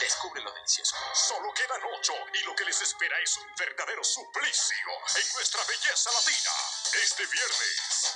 Descubre lo delicioso. Solo quedan ocho y lo que les espera es un verdadero suplicio en nuestra belleza latina. Este viernes,